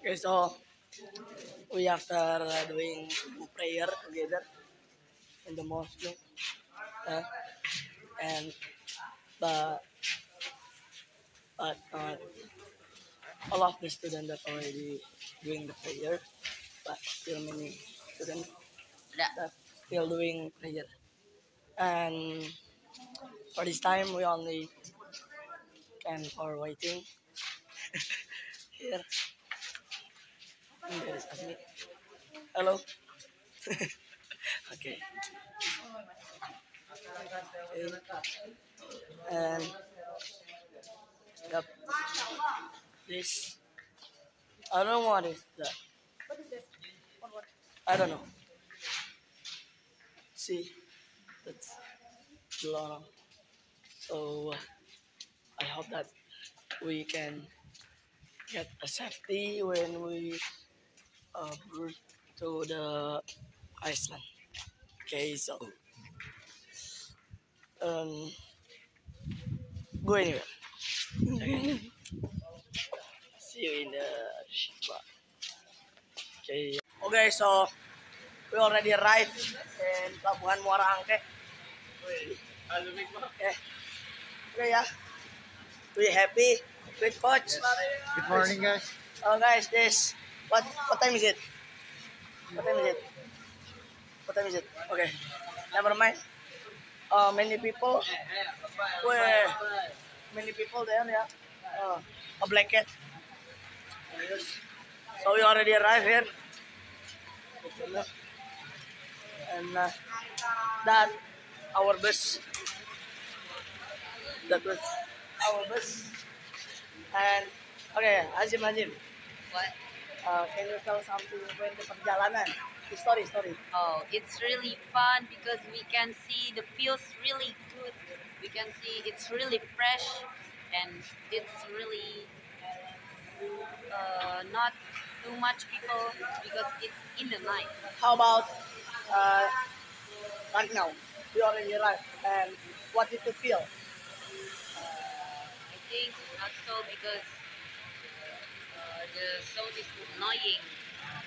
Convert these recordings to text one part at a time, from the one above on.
Okay, so we after uh, doing prayer together in the mosque, uh, and but but uh, all of the students that already doing the prayer, but still many students that still doing prayer, and for this time we only can for waiting here. Is Asmi. Hello. okay. okay. And yep. This I don't know what is that. I don't know. See, that's alarm. So uh, I hope that we can get a safety when we uh, to the Iceland. Okay, so um, go anywhere. Okay. See you in the ship. Okay. Okay, so we already arrived in Pelabuhan Muara Angke. Okay. Okay, yeah. We happy with coach. Good morning, guys. Oh guys, this what what time is it? What time is it? What time is it? Okay, never mind. Uh, many people. Where many people there? Yeah. Uh, a blanket. So we already arrived here. And uh, that our bus. That was our bus. And okay, Azim Azim. What? Uh, can you tell something about the perjalanan? The story, story. Oh, it's really fun because we can see the feels really good. We can see it's really fresh and it's really uh, not too much people because it's in the night. How about uh, right now? We your life And what did you feel? I think not so because uh, the sound is annoying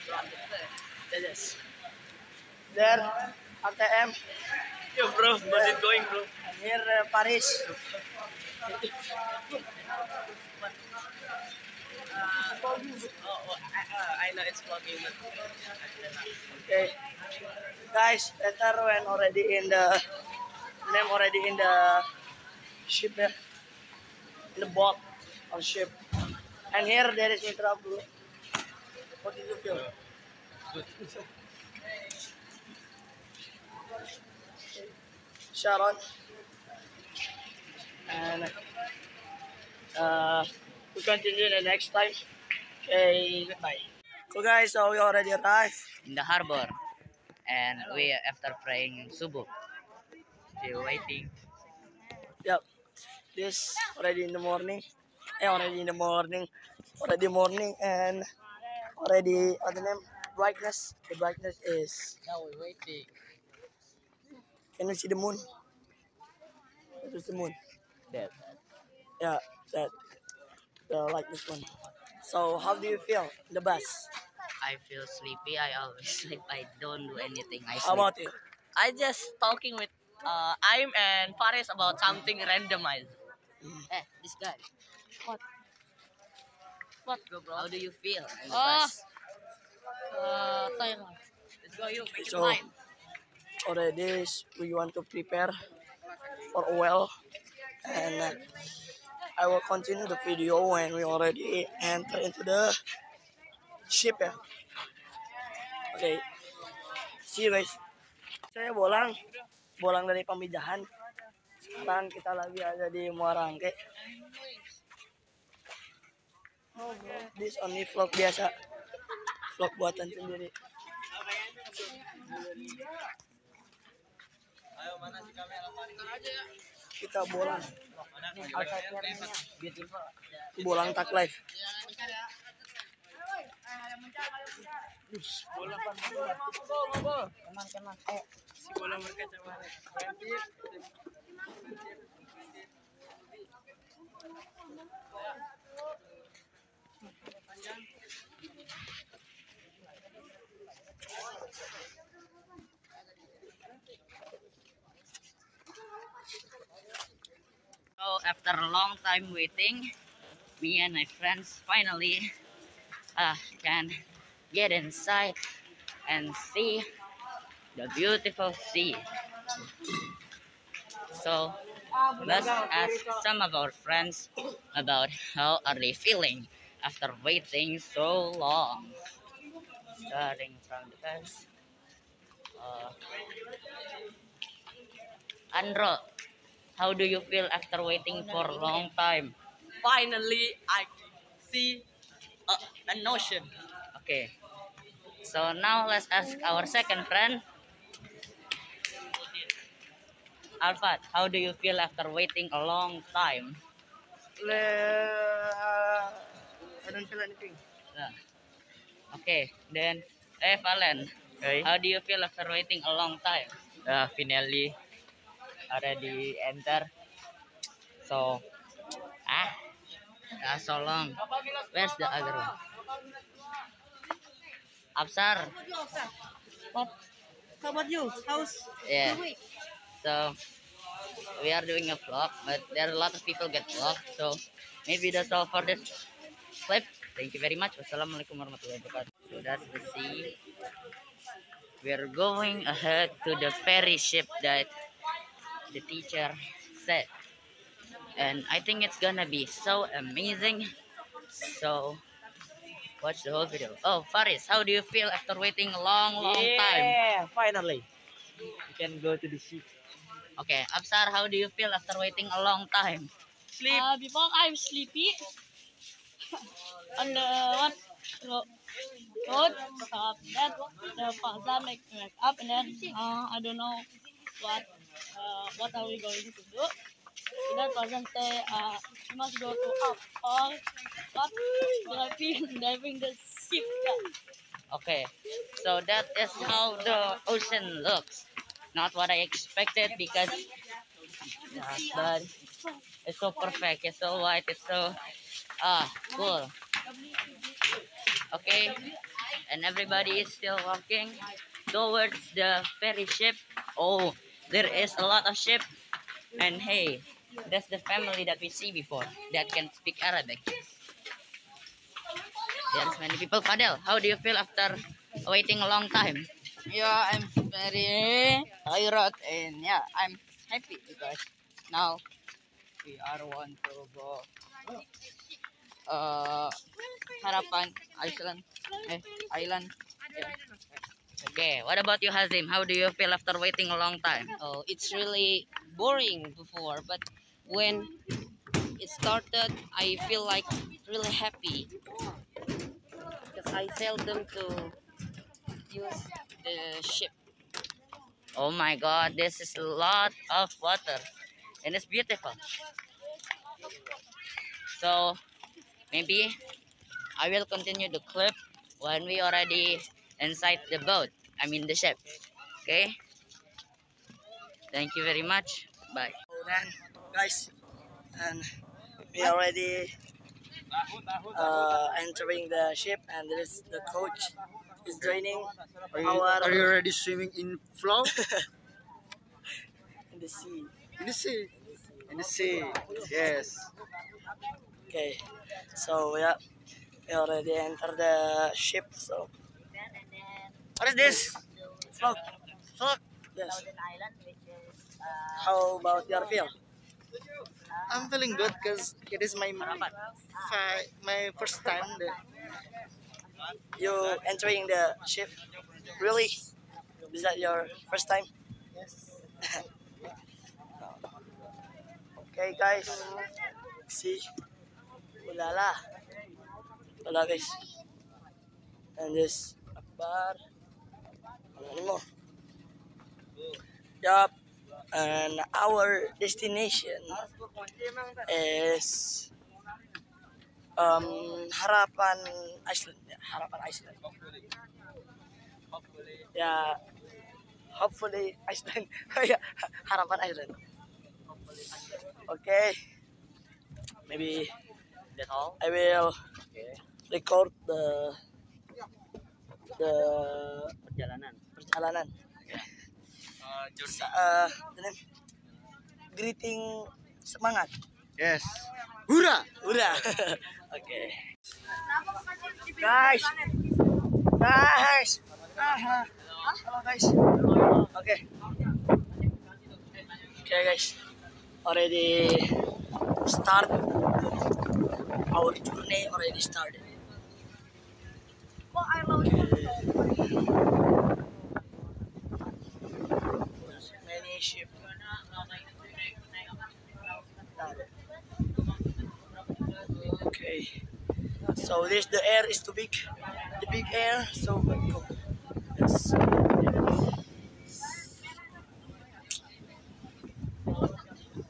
from the first. Yes. There, ATM. Yo, bro, how's it going, bro? And here, uh, Paris. Oh, oh I, uh, I know it's vlogging, but Okay. Guys, later when already in the name already in the ship there. In the boat or ship. And here there is dulu. What did you feel? Sharon. And uh, we continue the next time. Okay, goodbye. So guys, so we already arrived. In the harbor, and we are after praying subuh, still waiting. Yep. This already in the morning. Eh, already in the morning. Already morning and already what the name? Brightness. The brightness is. Now we're waiting. Can you see the moon? That is the moon. That. Yeah, that. The lightness one. So how do you feel? The bus. I feel sleepy. I always sleep. I don't do anything. I sleep. How about you? I just talking with uh, I'm and Faris about something randomized. Eh, this guy. What? What, go, bro? How do you feel? bus? Uh, nga. Let's go, you. Make it So mine. already we want to prepare for a well and uh, I will continue the video when we already enter into the ship ya. Oke. See you guys. Saya bolang, bolang dari pemijahan. Sekarang kita lagi ada di Muara Angke. This only vlog biasa. Vlog buatan sendiri. Ayo mana sih kamera aja ya. Kita bolang. Bolang tak live. Bola Teman teman. Bola berkacamata. Thank So after a long time waiting, me and my friends finally uh, can get inside and see the beautiful sea. So let's ask some of our friends about how are they feeling after waiting so long. Starting from the first. Uh, Andro, how do you feel after waiting for a long time? Finally, I see a, an ocean. Okay. So now let's ask our second friend. Alfat, how do you feel after waiting a long time? Le- I don't feel anything. Yeah. Okay, then eh Valen, Okay. how do you feel after waiting a long time? Uh, finally already enter. So Ah, ah so long. Where's the other one? Absar. What? How about you? How's Yeah. So we are doing a vlog, but there are a lot of people get blocked. So maybe that's all for this clip. Thank you very much. Wassalamualaikum warahmatullahi wabarakatuh. So that's the sea. We're going ahead to the ferry ship that the teacher said. And I think it's gonna be so amazing. So watch the whole video. Oh, Faris, how do you feel after waiting a long, long time? yeah, finally we can go to the sea. Okay, Absar, how do you feel after waiting a long time? sleep? Uh, before I'm sleepy on the what ro- road, uh, that the father make me wake up, and then uh, I don't know what uh, what are we going to do. And that person say uh, you must go to up or what driving driving the ship. Okay, so that is how the ocean looks. Not what I expected because, yeah, but it's so perfect. It's so white. It's so ah cool. Okay, and everybody is still walking towards the ferry ship. Oh, there is a lot of ship, and hey, that's the family that we see before that can speak Arabic. There's many people. Fadel, how do you feel after waiting a long time? Yeah, I'm very tired and yeah, I'm happy because now we are want to go uh Harapan Island eh, Island. Yeah. Okay, what about you, Hazim? How do you feel after waiting a long time? Oh, it's really boring before, but when it started, I feel like really happy because I seldom to use the ship. Oh my god, this is a lot of water and it's beautiful. So, maybe I will continue the clip when we already inside the boat. I mean the ship. Okay? Thank you very much. Bye. So then, guys, and we already uh, entering the ship, and there is the coach is joining our Are you already swimming in flow? in the sea. in the sea. In the sea. Yes. Okay, so yeah, we already enter the ship. So what is this? Float. Float. Yes. How about your feel? I'm feeling good because it is my fi- my first time there. You entering the ship? Really? Is that your first time? Yes. okay, guys. See, ulala, wala guys. And this Akbar. Ano? Yup. And our destination is um Harapan Iceland. Yeah, Harapan Iceland. Yeah. Hopefully Iceland. yeah, Harapan Iceland. Okay. Maybe That's all? I will record the the Perjalanan. perjalanan. Sa, uh, yun? greeting semangat. Yes. Hurrah! Udah. Oke. Guys. Guys. Aha. Halo guys. Oke. Oke guys. Already start. Our journey already started. Many ship. Okay. So this the air is too big. The big air, so go. Yes.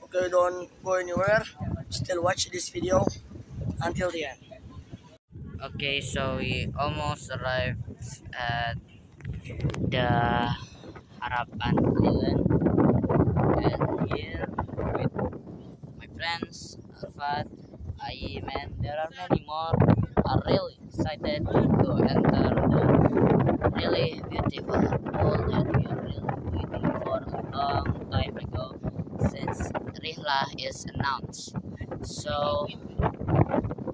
Okay, don't go anywhere. Still watch this video until the end. Okay, so we almost arrived at the Harapan Island. And here with my friends, Alfat, Aim, and there are many more, are really excited to enter the really beautiful pool that we are really waiting for a long time ago since Rihlah is announced. So,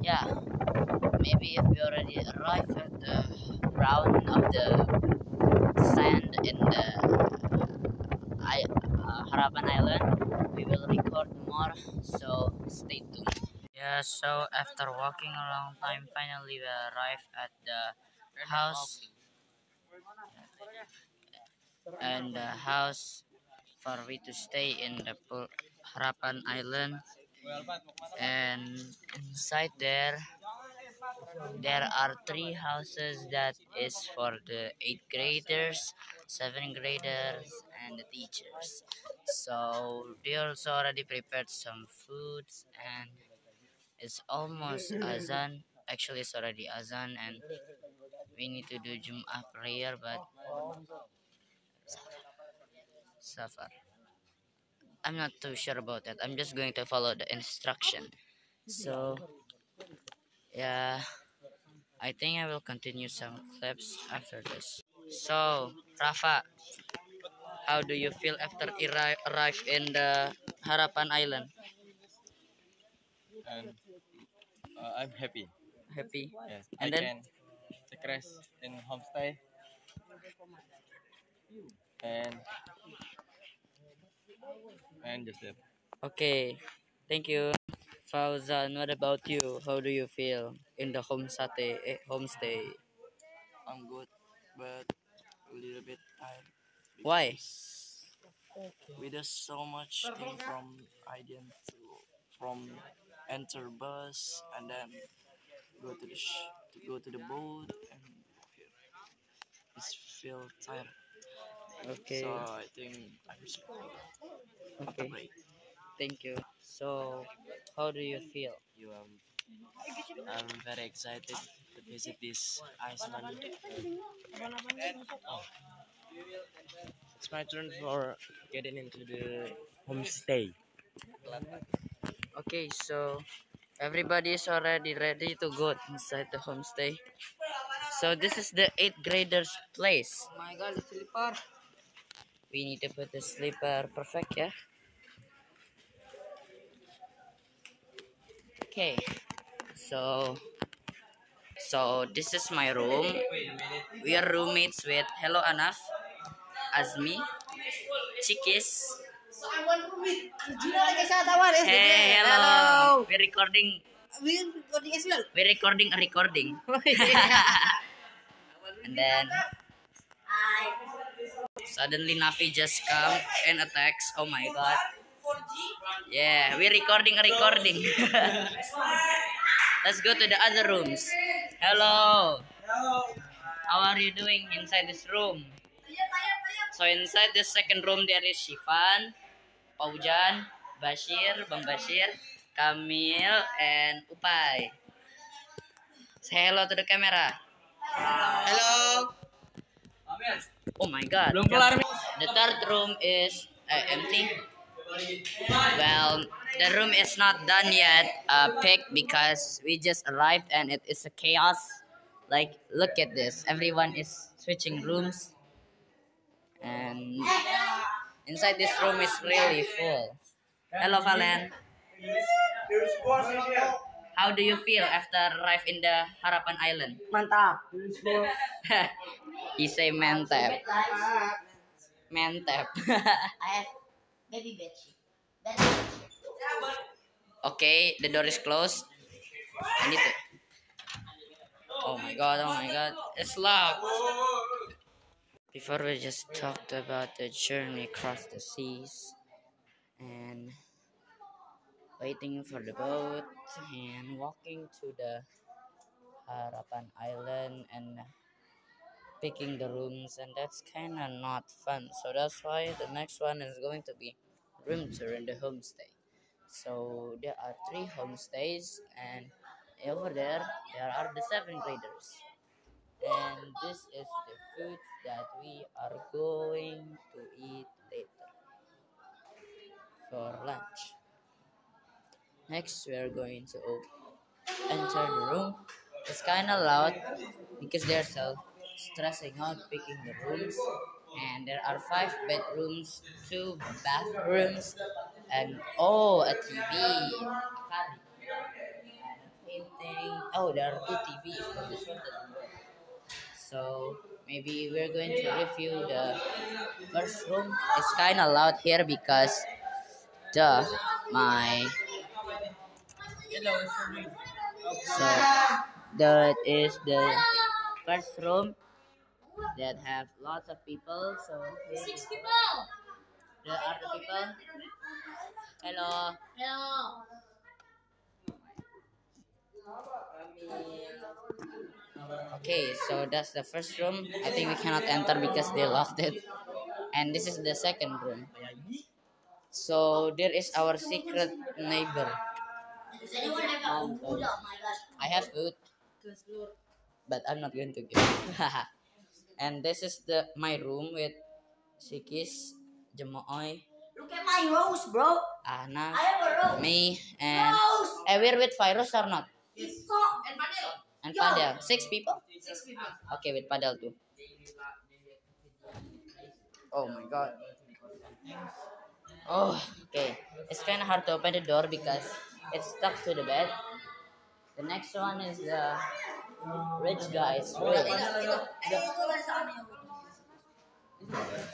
yeah, maybe if we already arrive at the ground of the sand in the I, uh, Harapan Island, we will record more. So stay tuned. Yeah, so after walking a long time, finally we arrived at the house and the house for we to stay in the Harapan Island. And inside there, there are three houses that is for the eighth graders, seventh graders, and the teachers. So they also already prepared some foods and it's almost azan. Actually, it's already azan and we need to do Jum'ah prayer, but safar. I'm not too sure about that. I'm just going to follow the instruction. So, yeah, I think I will continue some clips after this. So, Rafa, how do you feel after arri- arrive in the Harapan Island? and uh, I'm happy. Happy? Yes, And I then- can take rest in homestay and and just that. Okay, thank you. Fauzan, what about you? How do you feel in the home homestay? Eh, homestay? I'm good, but a little bit tired. Why? We did so much thing from IDN to from enter bus and then go to the sh- to go to the boat and. It's feel tired. Okay, So I think I'm sorry. Okay, break. thank you. So, how do you feel? You um, I'm very excited to visit this Iceland. Oh. It's my turn for getting into the homestay. Okay, so everybody is already ready to go inside the homestay. So this is the eighth graders' place. Oh my god, the slipper. We need to put the sleeper uh, perfect, yeah. Okay, so so this is my room. We are roommates with Hello Anaf, Azmi, Chikis. Hey, hello. We're recording. We're recording a recording. Oh, and then suddenly Nafi just come and attacks. Oh my god. Yeah, we're recording a recording. Let's go to the other rooms. Hello. How are you doing inside this room? So inside this second room there is Shifan, Paujan, Bashir, Bang Bashir, Kamil, and Upay. Say hello to the camera. Hello. Oh my god. The third room is uh, empty. Well, the room is not done yet, uh, picked because we just arrived and it is a chaos. Like, look at this. Everyone is switching rooms. And inside this room is really full. Hello, Valen. How do you feel after arrive in the Harapan Island? Mantap. he say mantap. Mantap. I have baby bedsheet. Okay, the door is closed. I need to. Oh my god, oh my god. It's locked. Before we just talked about the journey across the seas and waiting for the boat and walking to the Harapan Island and picking the rooms and that's kind of not fun. So that's why the next one is going to be room tour in the homestay. So there are three homestays and over there there are the seven graders. And this is the food that we are going to eat later for lunch next we are going to enter the room. It's kind of loud because they're so stressing out picking the rooms. And there are five bedrooms two bathrooms and oh a tv painting oh there are two tvs but this one so maybe we're going to review the first room. It's kind of loud here because duh my so that is the first room that have lots of people. So Six people. there are the people. Hello. Hello. Okay, so that's the first room. I think we cannot enter because they locked it. And this is the second room. So there is our secret neighbor. Does anyone have a food? Oh my gosh. I have food, but I'm not going to give. and this is the my room with Sikis, Jemoy, Look at my rose, bro. Ana, I have a rose. me, and Rose. eh, we're with Virus or not? It's so and Manil. And Yo. Padel. Six people? Six people. Okay, with Padel too. Oh my god. Oh, okay. It's kind of hard to open the door because it's stuck to the bed. The next one is the rich guy's room.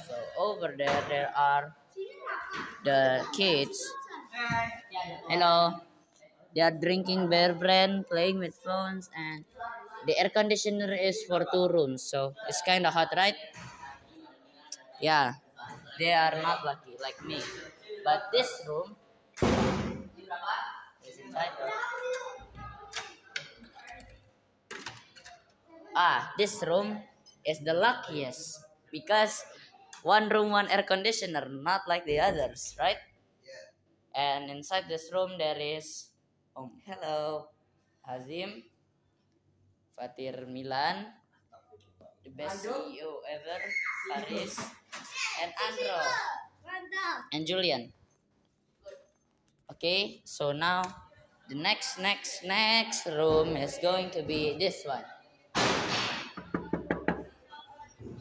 So over there, there are the kids. Hello. They are drinking bear brand, playing with phones, and the air conditioner is for two rooms, so it's kind of hot, right? Yeah, they are not lucky like me. But this room. Ah, this room is the luckiest because one room, one air conditioner, not like the others, right? And inside this room there is um hello Hazim Fatir Milan the best CEO ever Faris and Andro. And Julian. Okay so now the next next next room is going to be this one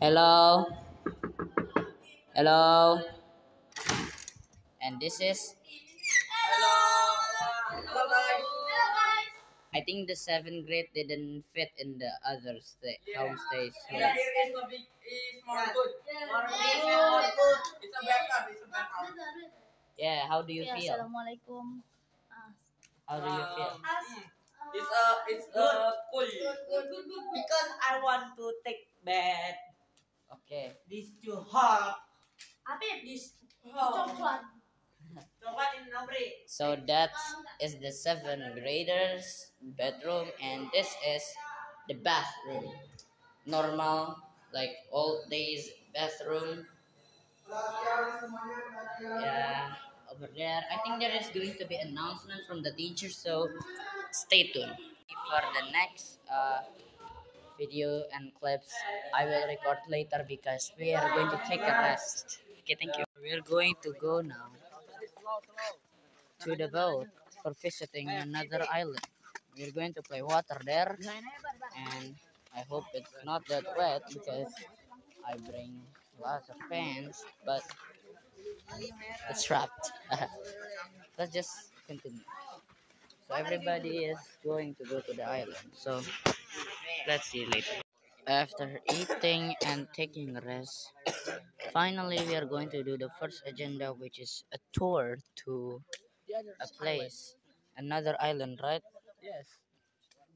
hello hello and this is Hello! Hello, guys! Hello, guys! I think the seventh grade didn't fit in the other sta- homestays. So yeah, how do you Ya, feel? Assalamualaikum. How do you feel? It's uh, it's uh, cool. Because I want to take bath. Okay. This too hot. Habib, this coklat. Coklat in Nobri. So that is the seventh graders bedroom, and this is the bathroom. Normal, like old days bathroom. Yeah, over there. I think there is going to be announcement from the teacher, so stay tuned for the next uh, video and clips. I will record later because we are going to take a rest. Okay, thank you. We're going to go now to the boat for visiting another island. We're going to play water there, and I hope it's not that wet because I bring lots of pants, but it's trapped. Let's just continue. So everybody is going to go to the island. So let's see later. After eating and taking rest, finally we are going to do the first agenda, which is a tour to a place, another island, right? Yes.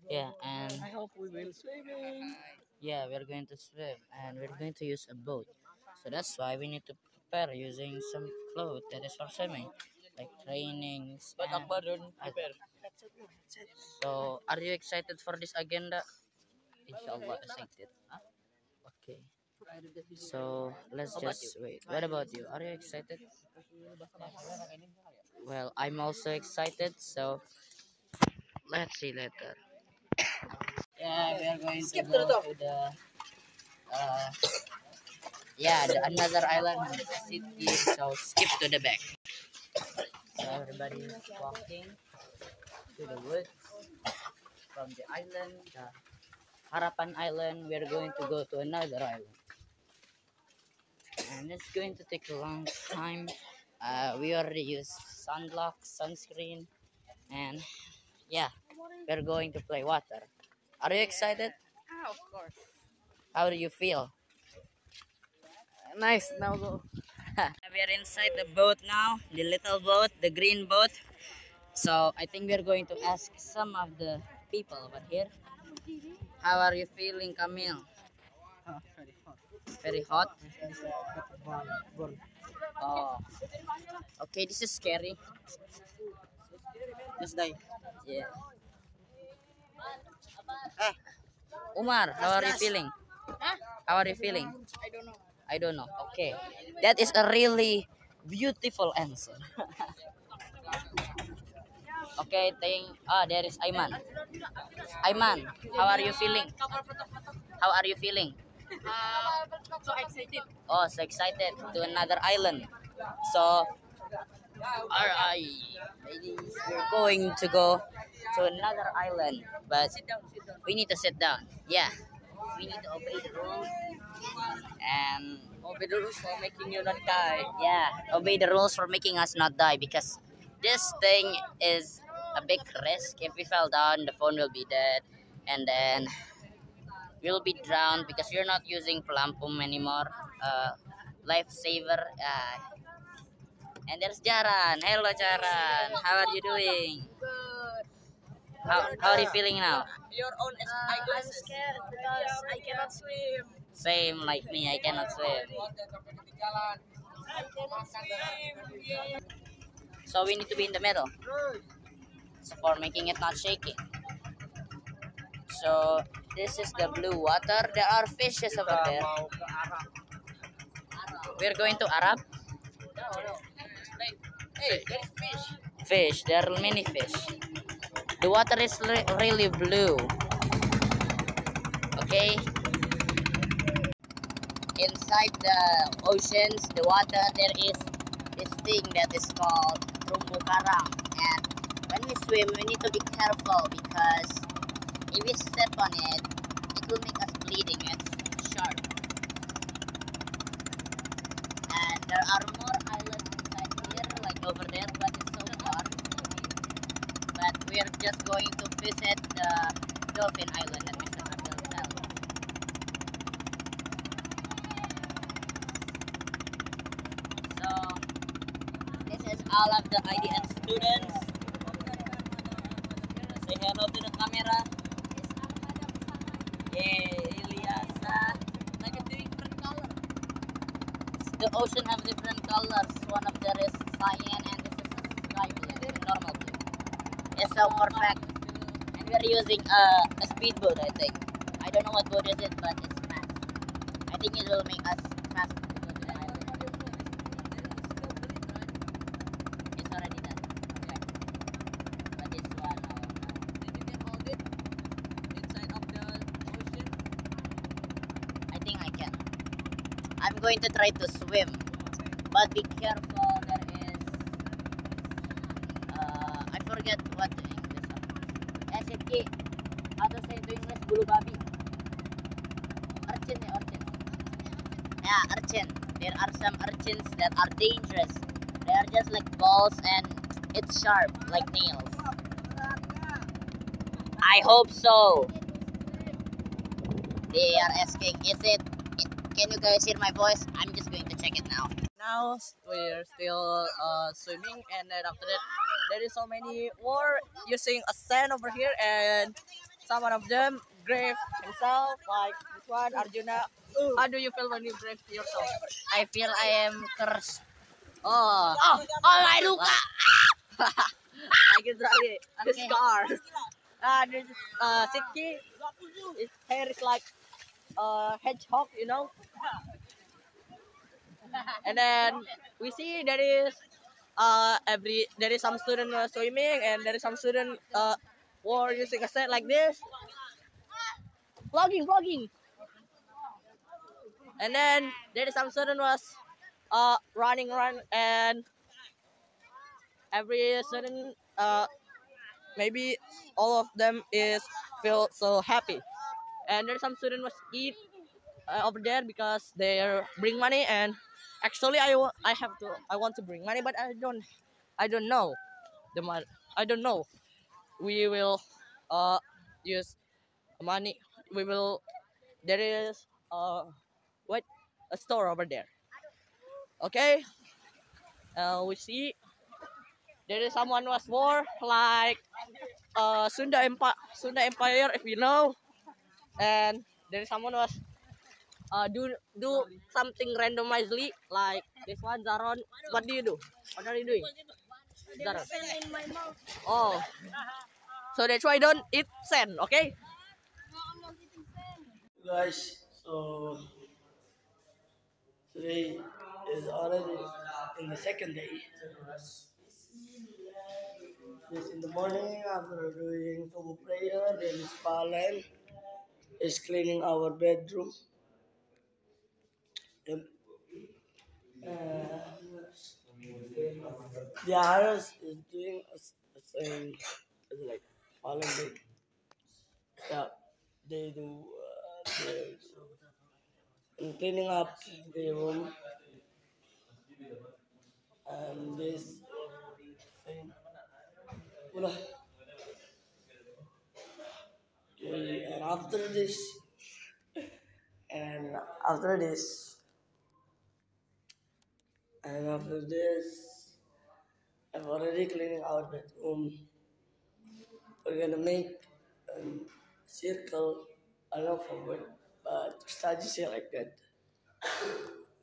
Yeah, and I hope we will swimming. yeah, we're going to swim and we're going to use a boat. So that's why we need to prepare using some clothes that is for swimming, like trainings. But and- Akbar don't prepare. So, are you excited for this agenda? Inshallah, excited. Huh? Okay. So, let's just wait. What about you? Are you excited? Well, I'm also excited. So, let's see later. Yeah, we are going to go to the. Uh, yeah, the another island city. So, skip to the back. So, everybody is walking to the woods from the island, the Harapan Island. We are going to go to another island, and it's going to take a long time. Uh, we already used sunblock, sunscreen, and yeah, we're going to play water. Are you excited? Ah, of course. How do you feel? Nice. Now go. we are inside the boat now, the little boat, the green boat. So I think we are going to ask some of the people over here. How are you feeling, Camille? Very hot. Very hot? Oh. Okay, this is scary. Just die. Yeah. Eh, Umar, how are you feeling? How are you feeling? I don't know. I don't know. Okay. That is a really beautiful answer. okay, thank ah there is Aiman. Aiman, how are you feeling? How are you feeling? so excited. Oh, so excited to another island. So alright, ladies, we're going to go to another island, but we need to sit down. Yeah, we need to obey the rules and Obey the rules for making you not die. yeah, obey the rules for making us not die because this thing is a big risk. If we fell down, the phone will be dead, and then we'll be drowned because we're not using pelampung anymore. Uh, lifesaver. Uh, and there's Jaran. Hello, Jaran. How are you doing? How, how are you feeling now? Your own Uh, I'm scared because I cannot swim. Same like me. I cannot swim. I cannot swim. So we need to be in the middle. So for making it not shaking. So this is the blue water. There are fishes over there. We're going to Arab. Hey, there's fish. Fish. There are many fish. The water is re- really blue. Okay. Inside the oceans, the water, there is this thing that is called terumbu karang. And when we swim, we need to be careful because if we step on it, it will make us bleeding. It's sharp. And there are more islands inside here, like over there, But we are just going to visit the Dolphin Island that Mr. Abdul fell. So this is all of the IDN students. Say hello to the camera. Yeah, Ilyasa. Like a different color. The ocean have different colors. One of them is cyan and this is a sky blue, normal blue. It's so perfect. And we're using a, a speedboat, I think. I don't know what boat is it, but it's fast. I think it will make us fast to go to the island. It's already done. Okay. But this one, uh, no, no. You get hold it inside of the ocean? I think I can. I'm going to try to swim, but be careful. Forget what the English of. SFK. How to say to English? Bulu babi. Urchin, eh, urchin. Yeah, urchin. There are some urchins that are dangerous. They are just like balls and it's sharp like nails. I hope so. They are asking, is it, can you guys hear my voice? I'm just going to check it now. Now we're still uh, swimming, and then after that, there is so many more using a sand over here, and some of them grave himself, like this one, Arjuna. How do you feel when you grave yourself? I feel I am cursed. Oh, Oh, oh my Luca! I can try it. The Okay. scar. Uh, this, uh, Sitki, his hair is like a hedgehog, you know. And then we see there is uh every there is some student uh, swimming and there is some student uh were using a set like this. Vlogging, vlogging. And then there is some student was uh running run, and every student uh maybe all of them is feel so happy and there's some student was eat uh, over there because they bring money and actually I I have to I want to bring money but I don't I don't know the money I don't know. We will uh use money we will there is uh what? A store over there. Okay? Uh we see. There is someone was war like uh Sunda Empire Sunda Empire if you know. And there is someone was uh do do something randomizedly like this one Zaron. What do you do? What are you doing? Zaron. Oh. So that's why don't eat sand okay? Guys so today is already in the second day. Yes, in the morning after doing Subuh prayer, then Palen is cleaning our bedroom. Uh, the others is doing a, a as like Palen did. Yeah, they do. Uh, they cleaning up the room. And this thing. And after this, and after this, and after this, I'm already cleaning our bedroom. We're gonna make a circle, I don't know for what, but study say like that.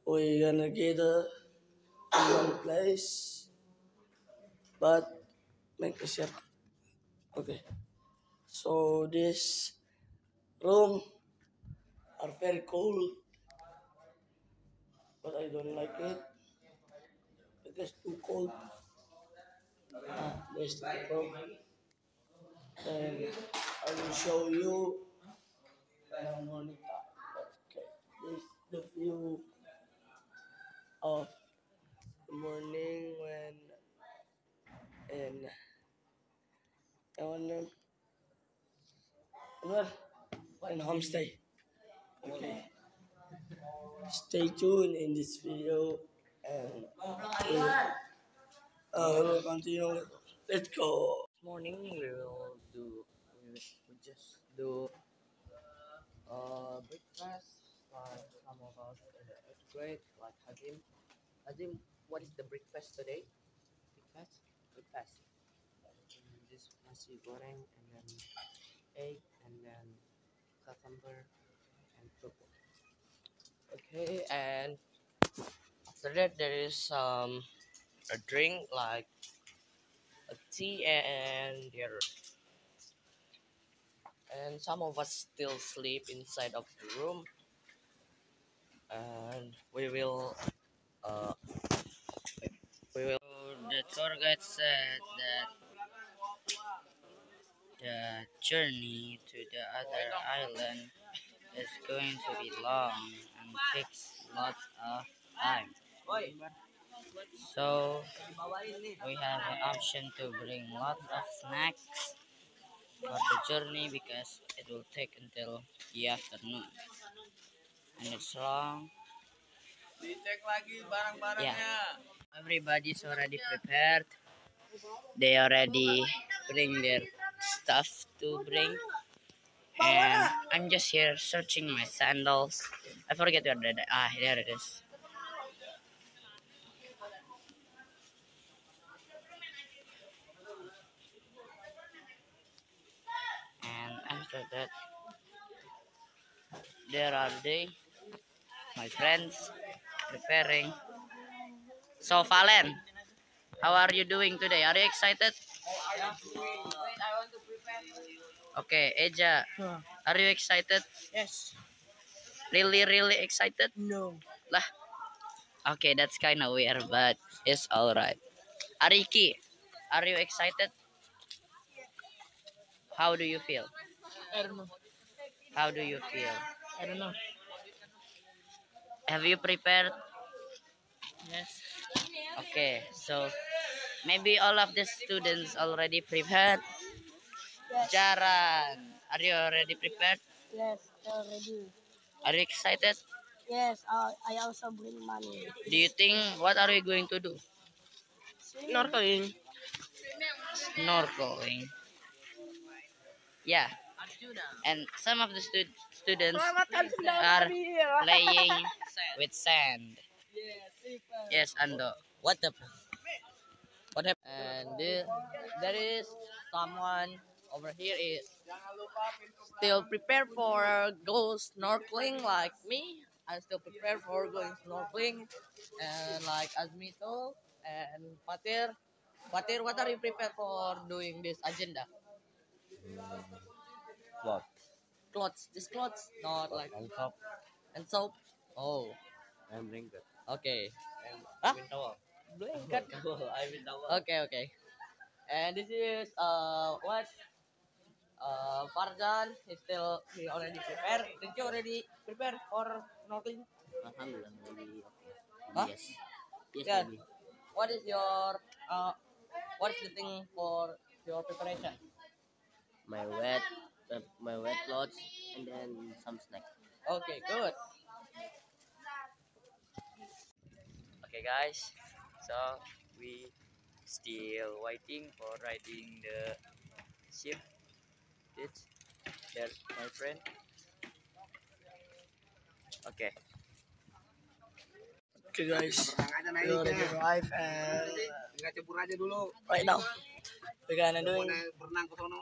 We're gonna gather in one place, but make a circle. Okay. So this room are very cold, but I don't like it. Is too cold. Ah, there's the. And I will show you. Okay, this is the view of the morning when and I wanna well, in homestay. Okay. Stay tuned in this video and uh, we'll continue. Let's go. morning we will do we just do uh breakfast like some of us in the eighth grade like Hazim. Hazim, what is the breakfast today? Breakfast? Breakfast. This nasi goreng and then egg and then cucumber and purple. Okay, and after that there is um a drink like a tea and there and some of us still sleep inside of the room and we will uh we will the tour guide said that the journey to the other island is going to be long and takes lots of time. So we have an option to bring lots of snacks for the journey because it will take until the afternoon. And it's long. Yeah. Everybody's already prepared. They already bring their stuff to bring. And I'm just here searching my sandals. I forget where that. Ah, there it is. That, there are they, my friends, preparing. So, Valen, how are you doing today? Are you excited? Okay, Eja, are you excited? Yes. Really, really excited? No. Lah. Okay, that's kind of weird, but it's alright. Ariki, are you excited? How do you feel? I don't know. How do you feel? I don't know. Have you prepared? Yes. Okay, so maybe all of the students already prepared. Jaran, are you already prepared? Yes, already. Are you excited? Yes, uh, I also bring money. Do you think what are we going to do? Snorkeling. Snorkeling. Yeah. And some of the stud students are playing with sand. Yes, Ando. What the? What happened? And there, there is someone over here is still prepared for go snorkeling like me. I'm still prepared for going snorkeling and like Azmito and Fatir. Fatir, what are you prepared for doing this agenda? Hmm. What? Clothes, just clothes, not like On top, and soap. Oh, and blanket. okay. I Huh? will towel. Blanket. I will towel. Okay, okay. And this is uh what? Uh, Farzan is still he already prepared. Did you already prepare for snorkeling? Alhamdulillah, maybe Huh? Yes. Yes, Yeah. maybe. What is your uh what is the thing for your preparation? My wet, my wet clothes, and then some snack. Okay, good. Okay, guys. So we still waiting for riding the ship. It's there's my friend. Okay. Okay guys, we already arrived and right now we're gonna do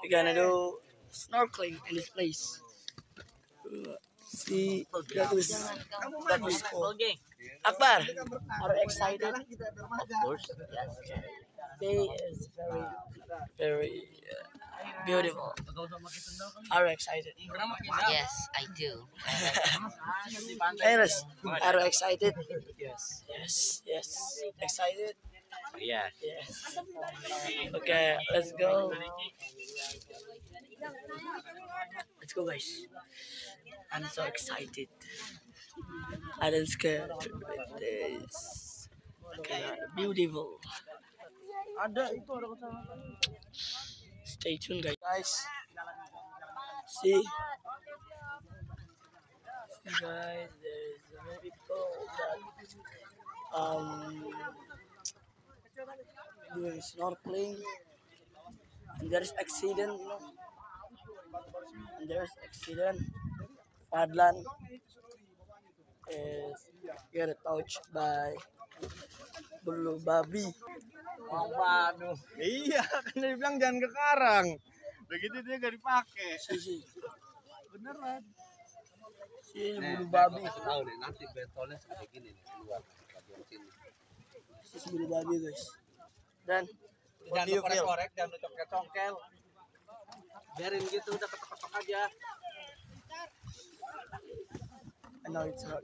we're gonna do snorkeling in this place. See, that was that was cool. Akbar, are you excited? Of course. Yes. Day is very very uh, beautiful. Are you excited? Yes, I do. Iris, are you excited? Yes. Yes. Yes. Excited? Yeah. Yes. Okay, let's go. Let's go, guys. I'm so excited. I don't scared with this. Okay, beautiful. Stay tuned, guys. Guys, see, see, guys. There's many people that um doing snorkeling and there's accident you know there's accident Fadlan is get touched by bulu babi Waduh. Iya, kan dia bilang jangan ke karang. Begitu dia gak dipakai. si si Beneran. si bulu babi Tahu nih nanti betolnya seperti gini nih keluar bagian sini. si bulu babi guys dan Jangan korek-korek, jangan congkel-congkel. Biarin gitu, udah ketok-ketok aja. Know it's hot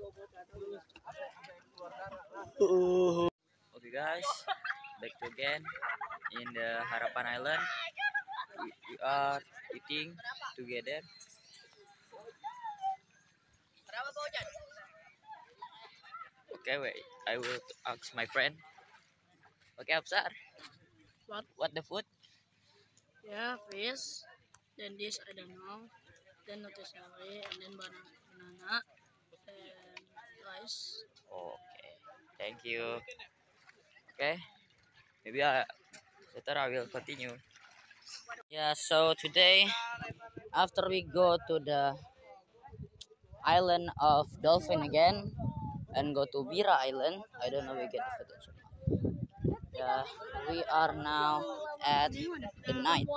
uh, Okay, guys. Back to again in the Harapan Island. We, we are eating together. Okay, wait. I will ask my friend. Okay, Absar. What? What the food? Yeah, fish. Then this I don't know. Then nutrisari and then banana, and rice. Okay. Thank you. Okay. Maybe I later I will continue. Yeah, so today, after we go to the island of Dolphin again and go to Bira Island, I don't know we get Yeah, we are now at the night,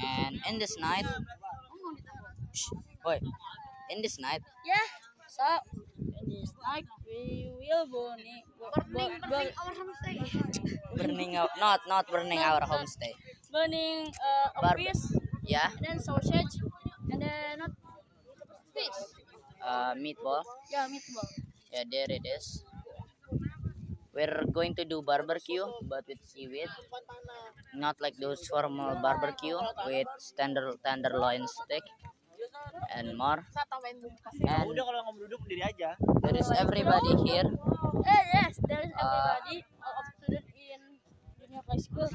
and in this night, Shh, boy, in this night, Yeah. So in this night we will burning burning, burning our homestay. burning out, not not burning our homestay. burning uh, a fish Yeah, and then sausage and then not fish. uh, meatball. Yeah, meatball. Yeah, there it is. We're going to do barbecue, but with seaweed. Not like those formal barbecue with tender tenderloin steak and more. And Udah kalau nggak duduk diri aja. there is everybody here. Eh, yes, there is Uh, everybody of student in junior high school.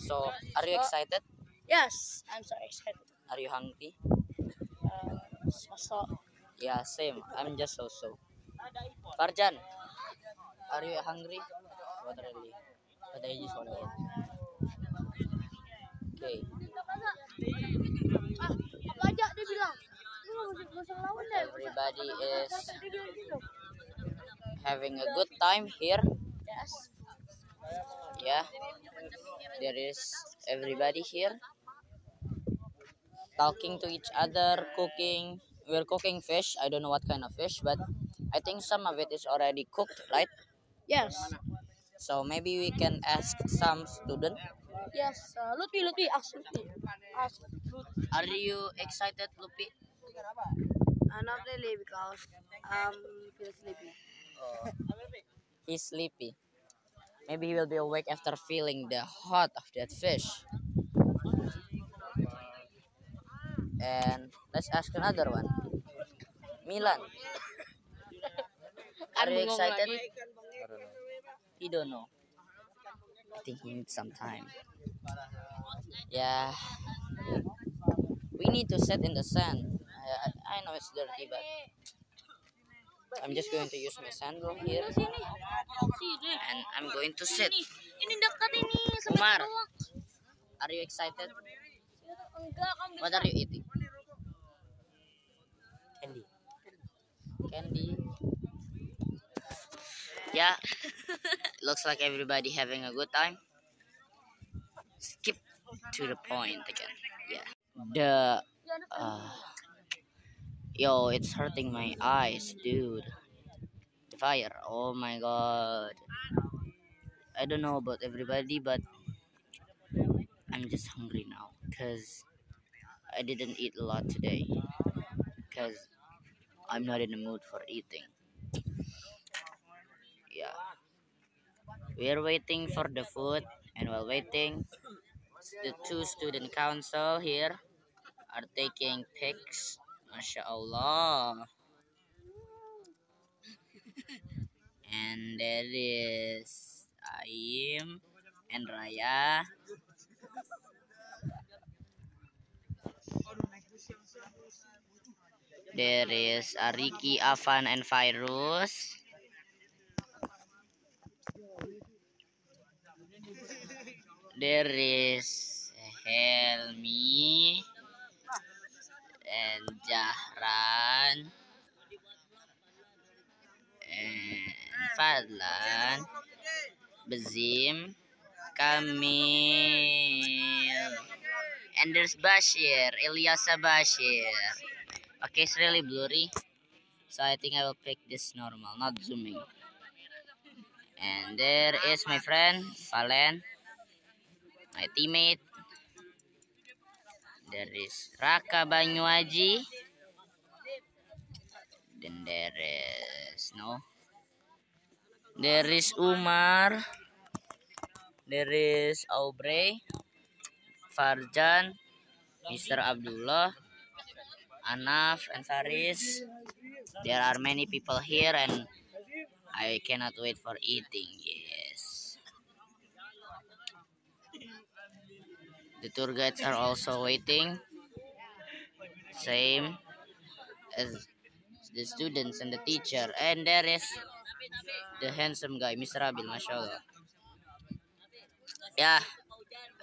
So, are you excited? Yes, I'm so excited. Are you hungry? Uh, so, so Yeah, same. I'm just so-so. Farjan, are you hungry? What really? But I just want to eat. Okay. apa aja dia bilang? Everybody is gitu. having a good time here. Yes. Yeah. There is everybody here talking to each other, cooking. We're cooking fish. I don't know what kind of fish, but I think some of it is already cooked, right? Yes. So maybe we can ask some student. Yes. Uh, Lutfi, Lutfi, ask Lutfi. Ask Lutfi. Are you excited, Lupi? Uh, not really because um feel sleepy. Oh, he's sleepy. Maybe he will be awake after feeling the hot of that fish. And let's ask another one. Milan. Are you excited? He don't know. I think he needs some time. Yeah. We need to sit in the sand. I, I- know it's dirty, but I'm just going to use my sandal here. And I'm going to sit. Ini, dekat Umar. Are you excited? What are you eating? Candy. Candy. Yeah. Looks like everybody having a good time. Skip to the point again. Yeah. The uh, yo, it's hurting my eyes, dude. The fire. Oh my god. I don't know about everybody, but I'm just hungry now because I didn't eat a lot today because I'm not in the mood for eating. Yeah. We're waiting for the food and while waiting, the two student council here are taking pics. MashaAllah. and there is Aim and Raya. There is Ariki, Afan, and Virus. There is Helmi and Jahran and Fadlan, Bazim, Kamil, and there's Bashir, Ilyasa Bashir. Okay, it's really blurry. So I think I will pick this normal, not zooming. And there is my friend, Valen. My teammate. There is Raka Banyuaji. Then there is no. There is Umar. There is Aubrey. Farjan. Mr. Abdullah. Anaf and Faris. There are many people here and I cannot wait for eating. The tour guides are also waiting. Same as the students and the teacher. And there is the handsome guy, Mr. Abil, mashallah. Yeah,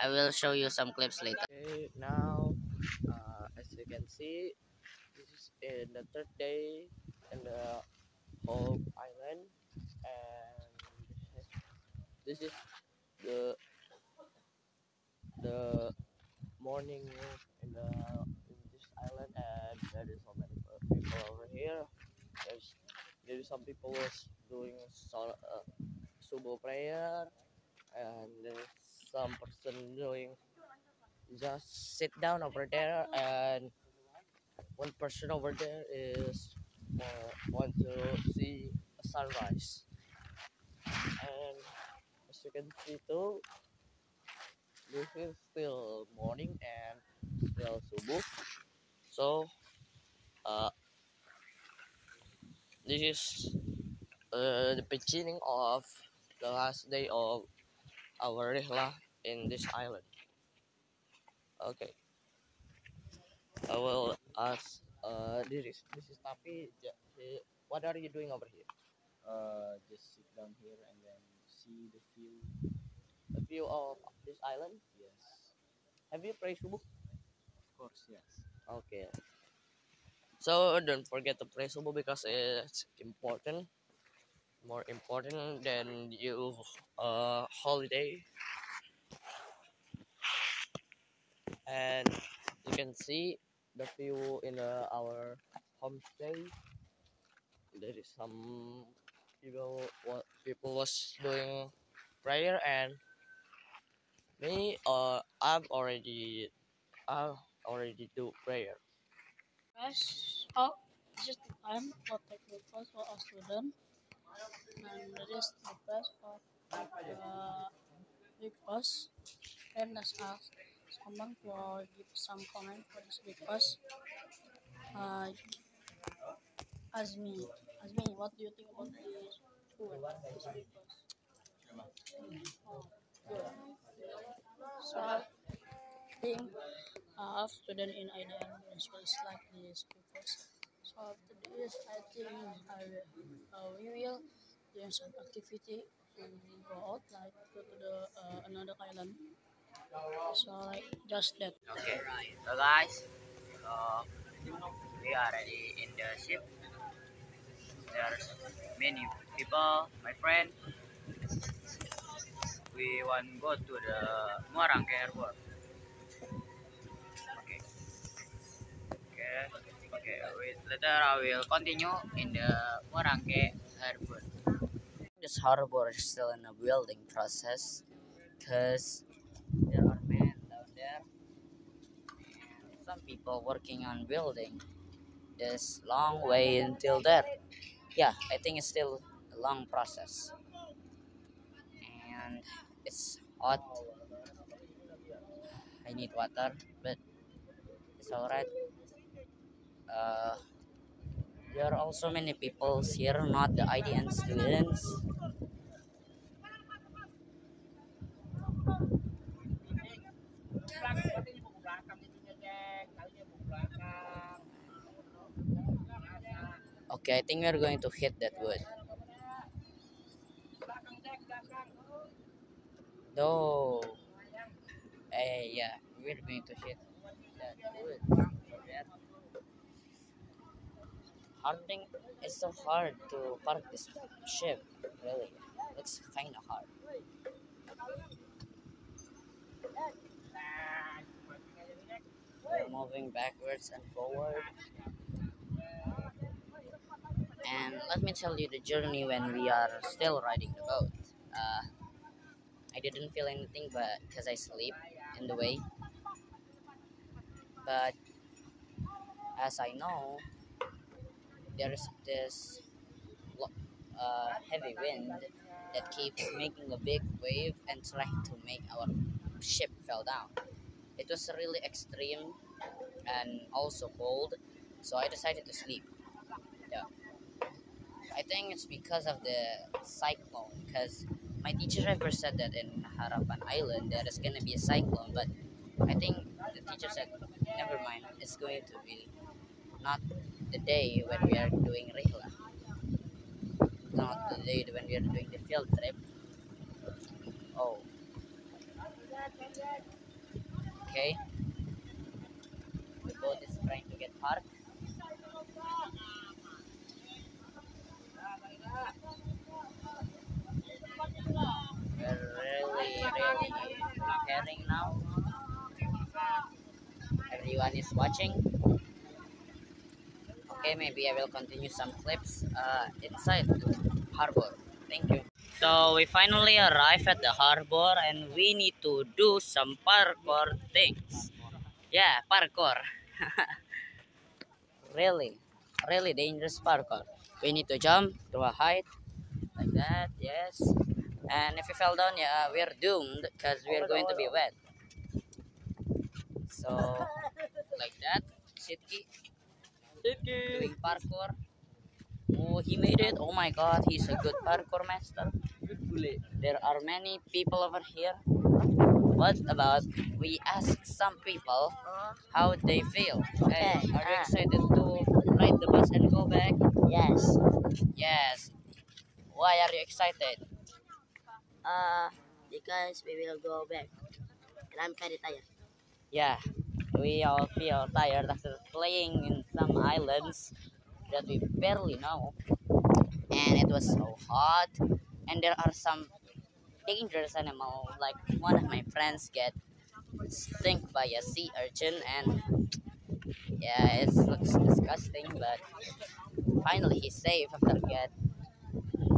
I will show you some clips later. Okay, now uh, as you can see, this is in the third day in the Hope Island, and this is the the morning in the in this island, and there is so many people over here. There's there is some people was doing sol- uh, subuh prayer, and there's some person doing just sit down over there and one person over there is uh, want to see a sunrise and as you can see too this is still morning and still subuh so uh this is uh, the beginning of the last day of our rihlah in this island Okay. I will ask. Uh, this is this is Tapi. What are you doing over here? Uh, just sit down here and then see the view. The view of this island. Yes, Have you prayed subuh? of course, yes. Okay. So don't forget to pray subuh because it's important. More important than you uh holiday. And you can see the view in uh, our homestay. There is some people what people was doing prayer and me uh I've already I already do prayer. Press up. Is the time for take breakfast for a student. And that is the best for take uh, breakfast. And let's ask someone to give some comment for this breakfast. Uh, Azmi, Azmi, what do you think about this food, this breakfast? Oh, good. So, I think uh, student in IDN is like this breakfast. So after this, I think I will, uh, we will do some activity to go out, like go to the uh, another island. So like just that. Okay, so guys, uh, we are already in the ship. There's many people, my friend. We want go to the Muara Angke Airport. Okay. Okay. Okay. Wait, later I will continue in the Muara Angke Airport. This harbor is still in a building process because there are men down there and some people working on building this long way until there yeah i think it's still a long process and it's hot. I need water but it's all right uh, there are also many people here not the idn students. Okay, I think we're going to hit that wood. No. Eh, yeah, we're going to hit that wood. Hunting is so hard to park this ship, really. It's kind of hard. We're moving backwards and forward. And let me tell you the journey when we are still riding the boat. Uh, I didn't feel anything, but because I sleep in the way. But as I know, there is this uh, heavy wind that keeps making a big wave and trying to make our ship fell down. It was really extreme and also cold, so I decided to sleep. Yeah. I think it's because of the cyclone. Because my teacher ever said that in Harapan Island there is gonna be a cyclone, but I think the teacher said, never mind. It's going to be not the day when we are doing rihlah, not the day when we are doing the field trip. Oh, Okay. The boat is trying to get parked. Really, really now. Everyone is watching. Okay, maybe I will continue some clips uh, inside the harbor. Thank you. So we finally arrived at the harbor and we need to do some parkour things. Yeah, parkour. really, really dangerous parkour. We need to jump to a height like that, yes. And if we fell down, yeah, we're doomed because we're going to be wet. So, like that, Sitki doing parkour. Oh, he made it. Oh my god, he's a good parkour master. There are many people over here. What about we ask some people how they feel? Hey, Okay, are you ah. excited to ride the bus and go back? Yes. Yes. Why are you excited? Uh, because we will go back. And I'm very tired. Yeah, we all feel tired after playing in some islands that we barely know. And it was so hot. And there are some dangerous animals. Like one of my friends get stung by a sea urchin and yeah, it looks disgusting. But finally he's safe after get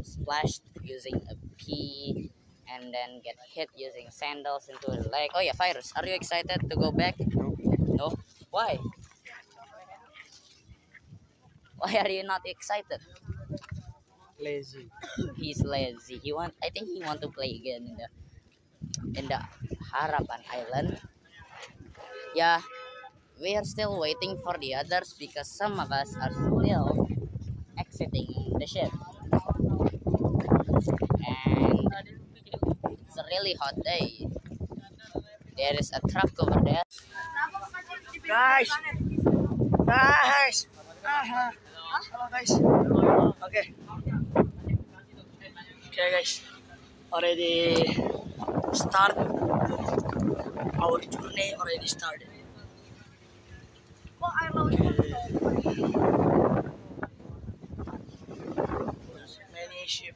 splashed using a pea and then get hit using sandals into the leg. Oh yeah, Virus, are you excited to go back? No. Why? Why are you not excited? Lazy. He's lazy. He want. I think he want to play again in the in the Harapan Island. Yeah, we are still waiting for the others because some of us are still exiting the ship. And it's a really hot day. There is a truck over there. Guys! Guys! Aha. Hello guys. Okay. Okay guys. Already start. Our journey already started. Many ship.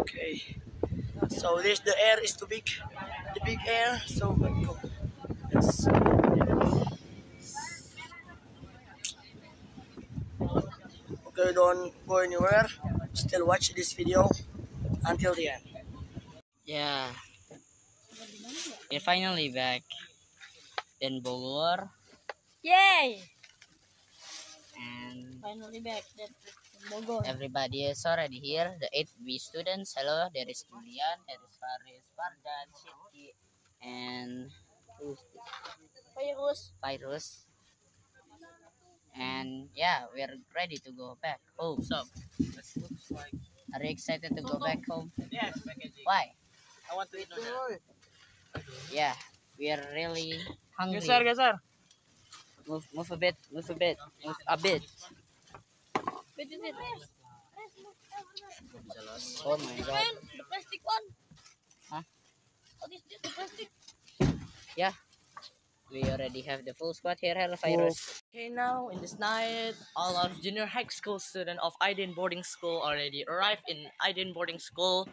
Okay. So this the air is too big. The big air, so go. Yes. Okay, don't go anywhere. Still watch this video until the end. Yeah. We're finally back in Bogor Yay! and Finally back. That's Bogor. everybody is already here. The 8B students, hello. There is Julian, there is Faris, Fardan, Shitki, and who's this? Virus. Virus. And yeah, we're ready to go back home. So, This looks like. are you excited to go back home? Yes, packaging. Why? I want to eat now. Yeah, we are really hungry. geser. Move, move a bit, move a bit, move a bit. Wait, wait, wait. Oh my god. Man, the plastic one. Huh? What is this? The plastic? Yeah. We already have the full squad here, hello virus. Okay, now in this night, all of junior high school students of IDN boarding school already arrived in IDN boarding school,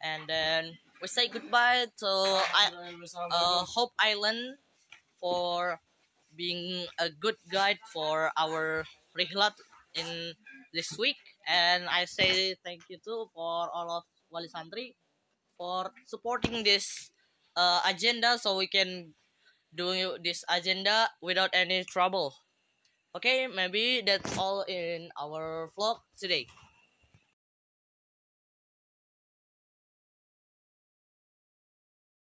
and then we say goodbye to I, uh, Hope Island for being a good guide for our rihlah in this week, and I say thank you too for all of Wali Santri for supporting this uh, agenda so we can do this agenda without any trouble. Okay, maybe that's all in our vlog today.